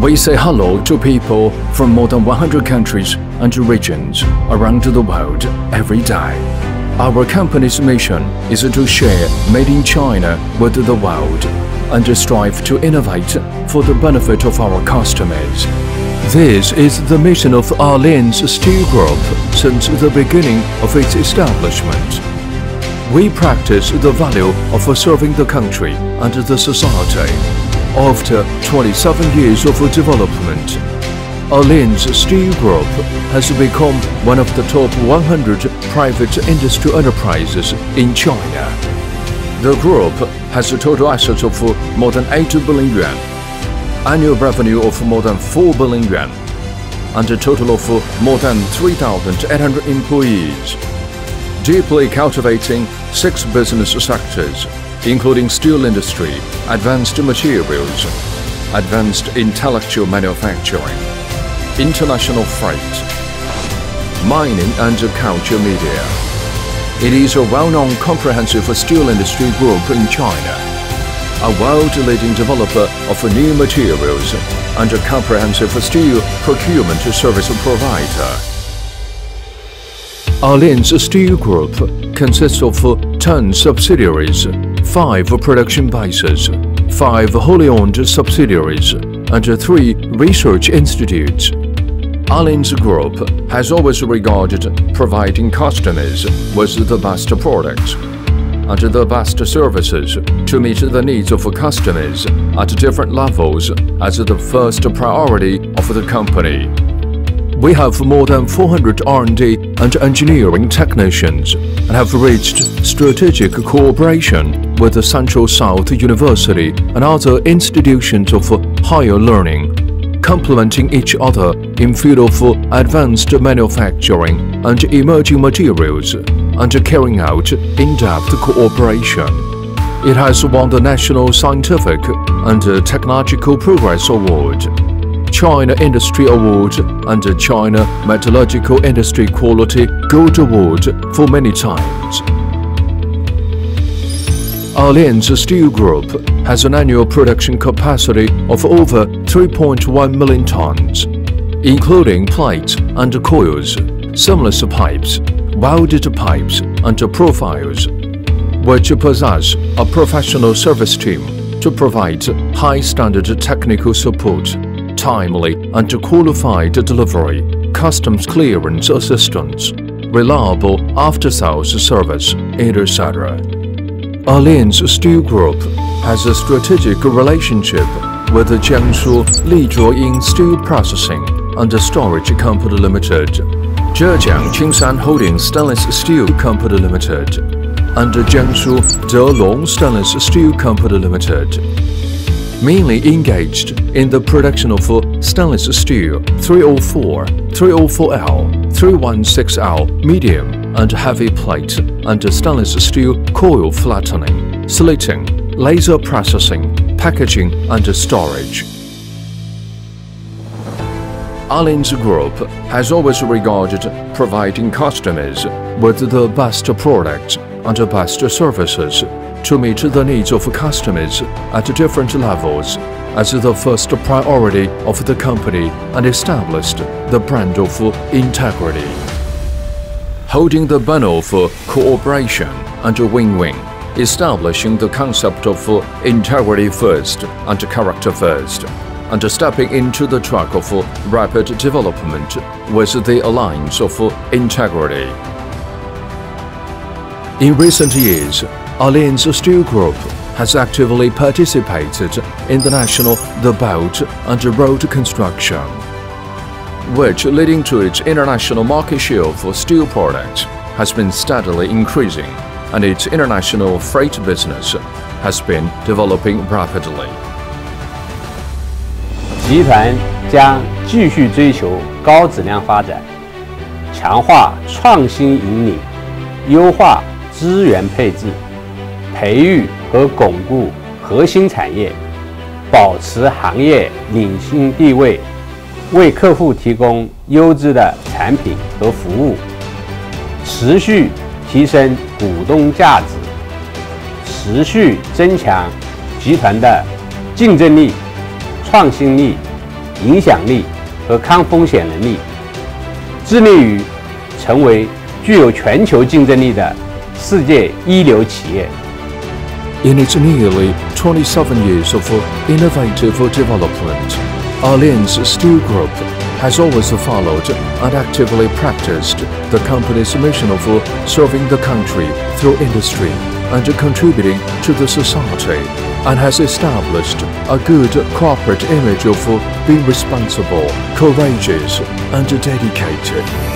We say hello to people from more than 100 countries and regions around the world every day. Our company's mission is to share Made in China with the world and strive to innovate for the benefit of our customers. This is the mission of Allianz Steel Group since the beginning of its establishment. We practice the value of serving the country and the society. After 27 years of development, Allianz Steel Group has become one of the top 100 private industry enterprises in China. The group has a total assets of more than 8 billion yuan, annual revenue of more than 4 billion yuan, and a total of more than 3,800 employees deeply cultivating six business sectors, including steel industry, advanced materials, advanced intellectual manufacturing, international freight, mining and culture media. It is a well-known comprehensive steel industry group in China, a world-leading developer of new materials and a comprehensive steel procurement service provider. Allianz Steel Group consists of 10 subsidiaries, 5 production bases, 5 wholly owned subsidiaries, and 3 research institutes. Allianz Group has always regarded providing customers with the best products and the best services to meet the needs of customers at different levels as the first priority of the company. We have more than 400 R&D and engineering technicians and have reached strategic cooperation with the Central South University and other institutions of higher learning, complementing each other in field of advanced manufacturing and emerging materials and carrying out in-depth cooperation. It has won the National Scientific and Technological Progress Award China Industry Award and the China Metallurgical Industry Quality Gold Award for many times. Allianz Steel Group has an annual production capacity of over 3.1 million tons, including plates and coils, seamless pipes, welded pipes and profiles, which possess a professional service team to provide high-standard technical support timely and to qualified delivery, customs clearance assistance, reliable after-sales service, etc. Allianz Steel Group has a strategic relationship with the Jiangsu Lizhuoying Steel Processing and Storage Company Limited, Zhejiang Qingshan Holding Stainless Steel Company Limited, and Jiangsu Delong Stainless Steel Company Limited mainly engaged in the production of stainless steel 304, 304L, 316L medium and heavy plate and stainless steel coil flattening, slitting, laser processing, packaging and storage. Allianz Group has always regarded providing customers with the best products and best services to meet the needs of customers at different levels as the first priority of the company and established the brand of integrity. Holding the banner for cooperation and win-win, establishing the concept of integrity first and character first, and stepping into the track of rapid development with the alliance of integrity. In recent years, Allianz Steel Group has actively participated in the national The Belt and Road construction, which leading to its international market share for steel products has been steadily increasing and its international freight business has been developing rapidly. 集团将继续追求高质量发展，强化创新引领，优化资源配置。培育和巩固核心产业，保持行业领先地位，为客户提供优质的产品和服务，持续提升股东价值，持续增强集团的竞争力、创新力、影响力和抗风险能力，致力于成为具有全球竞争力的世界一流企业。In its nearly 27 years of innovative development, Allianz Steel Group has always followed and actively practiced the company's mission of serving the country through industry and contributing to the society, and has established a good corporate image of being responsible, courageous, and dedicated.